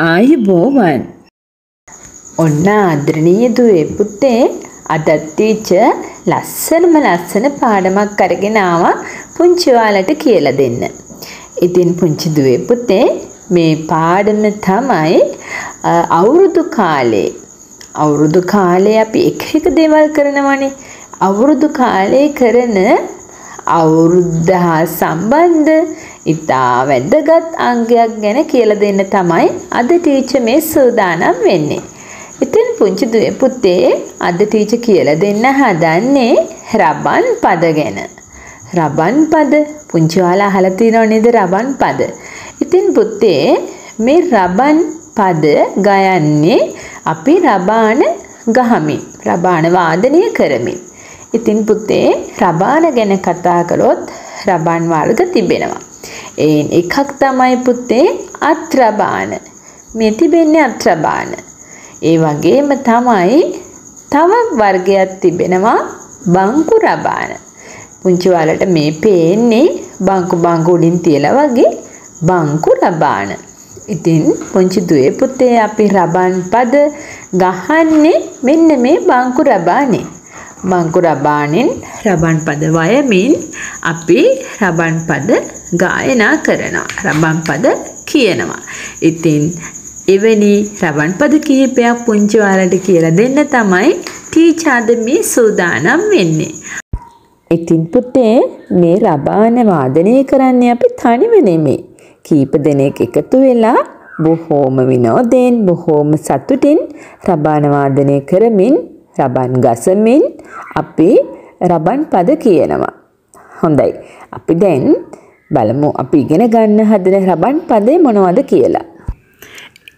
ආයුබෝවන් ඔන්න ආදරණීය දුවේ පුතේ අදත් ටීචර් ලස්සනම ලස්සන පාඩමක් අරගෙන ආවා පුංචි ඔයාලට කියලා දෙන්න. ඉතින් පුංචි දුවේ පුතේ මේ පාඩම තමයි අවුරුදු කාලේ අවුරුදු කාලේ අපි එක එක දේවල් කරනවනේ. අවුරුදු කාලේ කරන අවුරුද්ද හා සම්බන්ධ ඉතා වැදගත් අංගයක් ගැන කියලා දෙන්න තමයි අද ටීචර් මේ සූදානම් වෙන්නේ. ඉතින් පුංචි දුවේ පුතේ අද ටීචර් කියලා දෙන්න හදන්නේ රබන් පද ගැන. රබන් පද පුංචි ඔයාලා අහලා තියෙනව නේද රබන් පද? ඉතින් පුතේ මේ රබන් පද ගයන්නේ අපි රබාන ගහමින් රබාන වාදනය කරමින්. ඉතින් පුතේ රබාන ගැන කතා කළොත් රබන් වර්ග තිබෙනවා. එයින් එකක් තමයි පුතේ අත්‍රබාන. මේ තිබෙන්නේ අත්‍රබාන. ඒ වගේම තමයි තව වර්ගයක් තිබෙනවා බංකු රබාන. පුංචි ඔයාලට මේ පේන්නේ බංකු බංකු උඩින් තියලා වගේ බංකු රබාන. ඉතින් පුංචි දුවේ පුතේ අපි රබන් පද ගහන්නේ මෙන්න මේ බංකු රබානේ. බංකු රබානෙන් රබන් පද වයමින් අපි රබන් පද ගායනා කරනවා. රබන් පද කියනවා. ඉතින් එවැනි රබන් පද කිහිපයක් පුංචි ඔයාලට කියලා දෙන්න තමයි ටීචර් අද මේ සූදානම් වෙන්නේ. ඉතින් පුතේ මේ රබාන වාදනය කරන්නේ අපි තනිව නෙමෙයි. කීප දෙනෙක් එකතු වෙලා බොහෝම විනෝදයෙන් බොහෝම සතුටින් රබාන වාදනය කරමින් රබන් ගසමින් අපි රබන් පද කියනවා. හොඳයි. අපි දැන් බලමු අපි ඉගෙන ගන්න හදන රබන් පදේ මොනවද කියලා.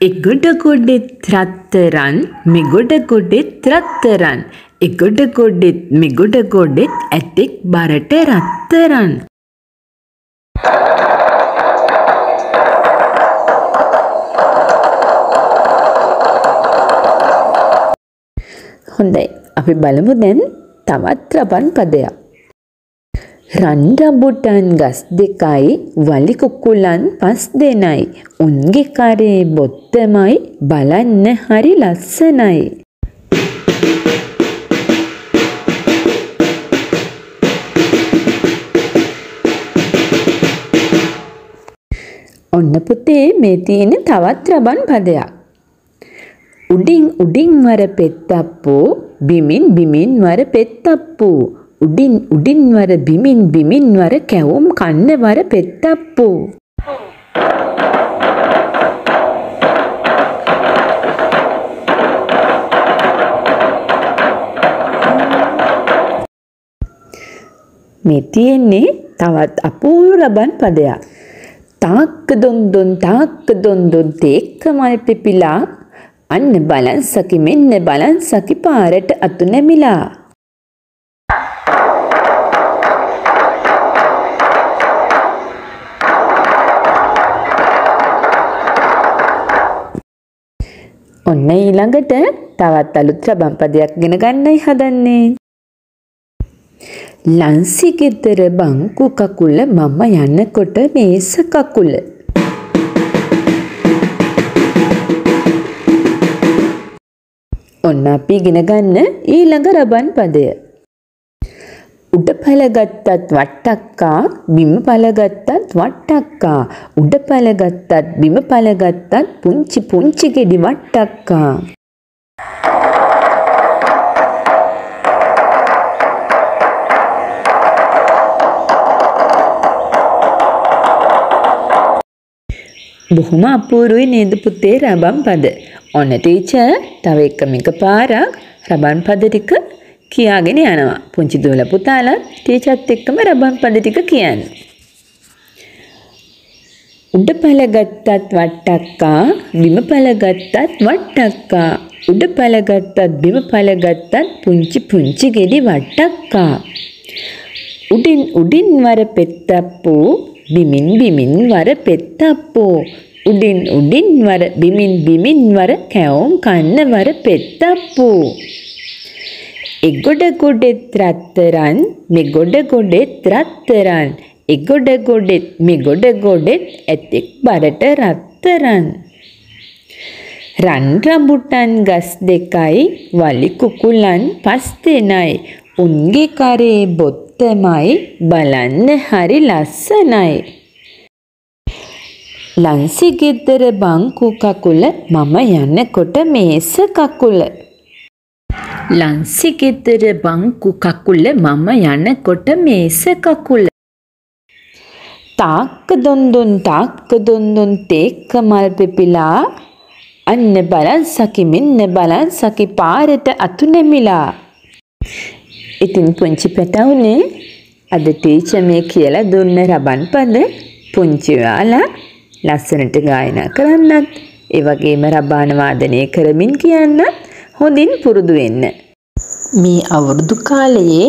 එගොඩ ගොඩෙත් රත්තරන් මෙගොඩ ගොඩෙත් රත්තරන් එගොඩ ගොඩෙත් මෙගොඩ ගොඩෙත් ඇතෙක් බරට රත්තරන් හොඳයි අපි බලමු දැන් තවත් රබන් පදයක්. රන් රඹුටන් ගස් දෙකයි වලි කුකුලන් පස් දෙනයි උන්ගේ කරේ බොත්තමයි බලන්න හරි ලස්සනයි. ඔන්න පුතේ මේ තියෙන තවත් රබන් පදයක්. උඩින් උඩින් වර පෙත්තප්පෝ බිමින් බිමින් වර පෙත්තප්පෝ උඩින් උඩින් වර බිමින් බිමින් වර කැවුම් කන්න වර පෙත්තප්පෝ මේ තියෙන්නේ තවත් අපූර්ව රබන් පදයක්. තාක්ක දොන් දොන් තාක්ක දොන් දොන් තේක්ක මල් පිපිලා අන්න බලන් සකි මෙන්න බලන් සකි පාරට අතු නැමිලා. ඔන්න ඊළඟට තවත් අලුත් රබන් පදයක් ගෙන ගන්නයි හදන්නේ. ලන්සි ගෙදර බංකු කකුල මම යන්නකොට මේස කකුල. ඔන්න අපි ඉගෙන ගන්න ඊළඟ රබන් පදය. උඩ පළගත්තත් වට්ටක්කා බිම පළගත්තත් වට්ටක්කා උඩ පළගත්තත් බිම පළගත්තත් පුංචි පුංචි ගෙඩි වට්ටක්කා බොහොම අපූරුයි නේද පුතේ රබන් පද. ඔන්න ටීචර් තව එකම එක පාරක් රබන් පද ටික කියාගෙන යනවා. පුංචි දුවල පුතාලා ටීචර්ත් එක්කම රබන් පද ටික කියන්න. උඩ පළගත්තත් වට්ටක්කා බිම පළගත්තත් වට්ටක්කා උඩ පළගත්තත් බිම පළගත්තත් පුංචි පුංචි ගෙඩි වට්ටක්කා උඩින් උඩින් වර පෙත්තප්පෝ බිමින් බිමින් වර පෙත්තප්පෝ උඩින් උඩින් වර බිමින් බිමින් වර කැවුම් කන්න වර පෙත්තප්පෝ. එගොඩ ගොඩෙත් රත්තරන් මෙගොඩ ගොඩෙත් රත්තරන්. එගොඩ ගොඩෙත් මෙගොඩ ගොඩෙත් ඇතෙක් බරට රත්තරන්. රන් රඹුටන් ගස් දෙකයි වලි කුකුලන් පස් දෙනයි. උන්ගේ කරේ බොත්තමයි බලන්න හරි ලස්සනයි. ලන්සි ගෙද්දර බංකු කකුල මම යන්නකොට මේස කකුල. ලන්සි ගෙද්දර බංකු කකුල මම යනකොට මේස කකුල. තාක්ක දොන්දොන් තාක්ක දොන්දොන් තේක්ක මල් පෙපිලා අන්න බලන් සකි මෙන්න බලන් සකි පාරට අතු නැමිලා. ඉතින් පුංචි පැටවුනේ අද ටීචර් මේ කියලා දුන්න රබන් පද පුංචි ඔයාලා ලස්සනට ගායනා කරන්නත් ඒ වගේම රබාන වාදනය කරමින් කියන්නත් හොඳින් පුරුදු වෙන්න. මේ අවුරුදු කාලයේ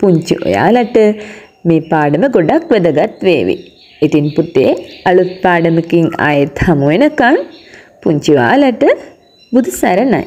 පුංචි ඔයාලට මේ පාඩම ගොඩක් වැදගත් වේවි. ඉතින් පුතේ අලුත් පාඩමකින් ආයෙත් හමු වෙනකන් පුංචි ඔයාලට බුදු සරණයි.